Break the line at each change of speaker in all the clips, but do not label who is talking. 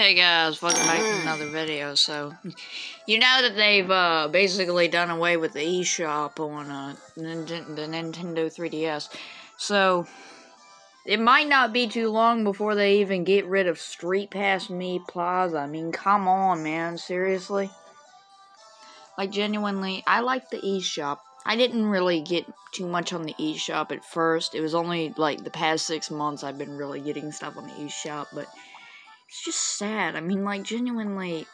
Hey guys, welcome back to another video. So, you know that they've uh, basically done away with the eShop on uh, the Nintendo 3DS. So, it might not be too long before they even get rid of Street Pass Mii Plaza. I mean, come on, man, seriously? Like, genuinely, I like the eShop. I didn't really get too much on the eShop at first. It was only, like, the past six months I've been really getting stuff on the eShop, but it's just sad. I mean, like, genuinely,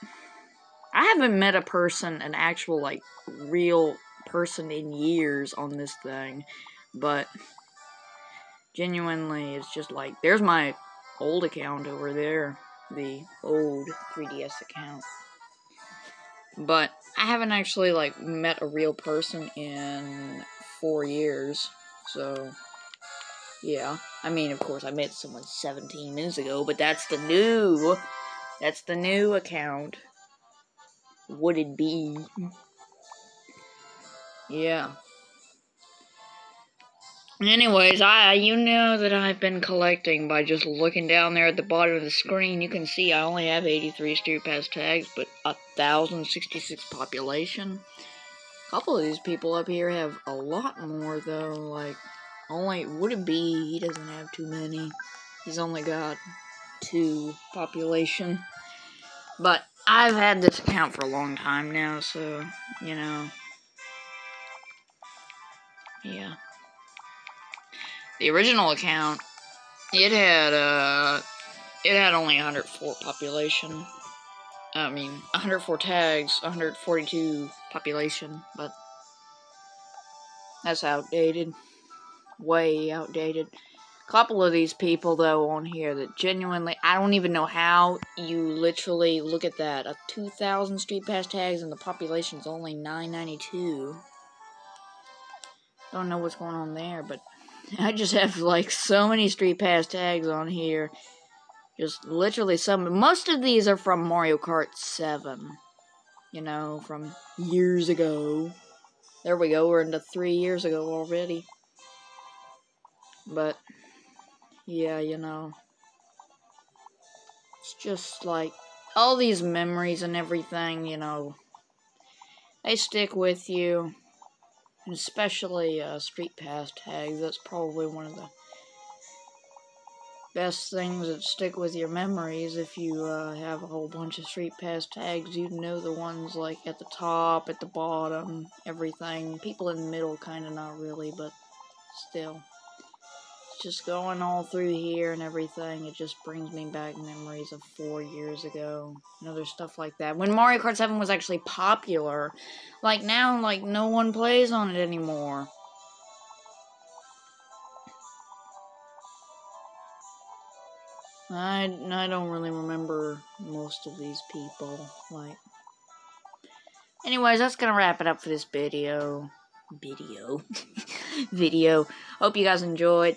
I haven't met a person, an actual, like, real person in years on this thing, but genuinely, it's just like, there's my old account over there, the old 3DS account. But I haven't actually, like, met a real person in four years, so yeah. I mean, of course, I met someone 17 minutes ago, but that's the new. That's the new account. Would it be? Yeah. Anyways, I you know that I've been collecting by just looking down there at the bottom of the screen. You can see I only have 83 Street Pass tags, but 1,066 population. A couple of these people up here have a lot more, though, like only, would it be, he doesn't have too many. He's only got two population. But I've had this account for a long time now, so, you know. Yeah. The original account, it had, uh, it had only 104 population. I mean, 104 tags, 142 population, but that's outdated way outdated. A Couple of these people though on here that genuinely I don't even know how you literally look at that. A 2000 street pass tags and the population's only 992. Don't know what's going on there, but I just have like so many street pass tags on here. Just literally some most of these are from Mario Kart 7. You know, from years ago. There we go, we're into three years ago already. But, yeah, you know. It's just like, all these memories and everything, you know, they stick with you. And especially uh, Street Pass tags, that's probably one of the best things that stick with your memories if you uh, have a whole bunch of street pass tags you know the ones like at the top at the bottom everything people in the middle kind of not really but still just going all through here and everything, it just brings me back memories of four years ago and other stuff like that. When Mario Kart 7 was actually popular, like now, like no one plays on it anymore. I, I don't really remember most of these people, like... Anyways, that's gonna wrap it up for this video. Video. video. Hope you guys enjoyed.